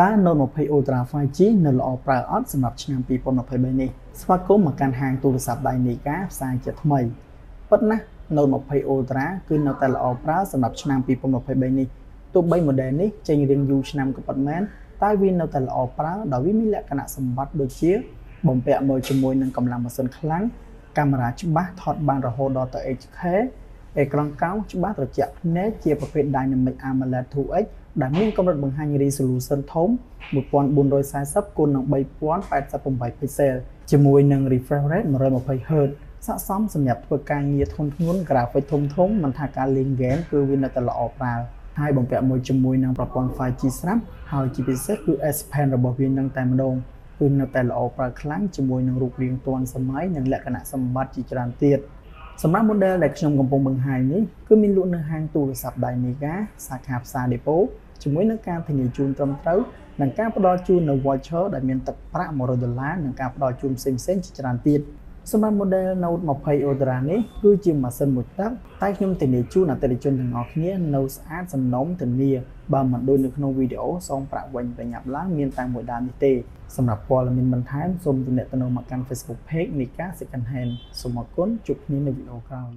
តើ Note 20 Ultra 5G នៅល្អប្រើអត់សម្រាប់ឆ្នាំ2023នេះស្វាគមន៍មកកាន់ហាងទូរស័ព្ទដៃនីកាផ្សាយជាថ្មីប៉ុន្តែ Note 20 Ultra គឺនៅតែល្អប្រើសម្រាប់ឆ្នាំ2023នេះទោះបី model នេះចេញរៀងយូរឆ្នាំក៏ពិតមែនតែវានៅតែល្អប្រើដោយវាមានលក្ខណៈសម្បត្តិដូចជា បំពាក់មកជាមួយនឹងកម្លាំងម៉ាស៊ីនខ្លាំងកាមេរ៉ាច្បាស់ថតបានរហូតដល់ទៅ 8K អេក្រង់កោងច្បាស់ត្រជាក់ភ្នែកជាប្រភេទ Dynamic AMOLED 2X ដែលមានកម្រិតបង្ហាញ resolution ធំ1440គុណនឹង3088 pixel ជាមួយនឹង refresh rate 120Hz ស័ក្តិសមសម្រាប់ធ្វើការងារធ្ងន់ធ្ងរ graphic ធំធំមិនថាការលេង game គឺវានៅតែល្អប្រើហើយបំពាក់មួយជាមួយនឹងប្រព័ន្ធ 5G ស្រាប់ហើយជាពិសេសគឺ S Pen របស់វានឹងតែម្ដងគឺនៅតែល្អប្រើខ្លាំងជាមួយនឹងរូបរាងទាន់សម័យនិងលក្ខណៈសម្បត្តិជាច្រើនទៀត សម្រាប់ model ដែលខ្ញុំកំពុងបង្ហាញនេះគឺមានលក់នៅហាងទូរស័ព្ទ Dynamica សាខាផ្សារ Depot ជាមួយនឹងការធានាជូនត្រឹមត្រូវនិងការផ្ដល់ជូននៅ voucher ដែលមានទឹកប្រាក់100ដុល្លារនិងការផ្ដល់ជូនផ្សេងៗជាច្រើនទៀត សម្រាប់ model Note 20 Ultra នេះគឺជាម៉ាស៊ីនមួយទឹកតែខ្ញុំធានាជូនអតិថិជនទាំងអស់គ្នានៅស្អាតសំណុំធានាបើមិនដូចនៅក្នុងវីដេអូសូមប្រាក់វិញប្រញាប់ឡើងមានតែមួយដើមនេះទេសម្រាប់ព័ត៌មានបន្ថែមសូមទំនាក់ទំនងមកកាន់ Facebook Page Nika Second Hand សូមអរគុណជួបគ្នានៅវីដេអូក្រោយ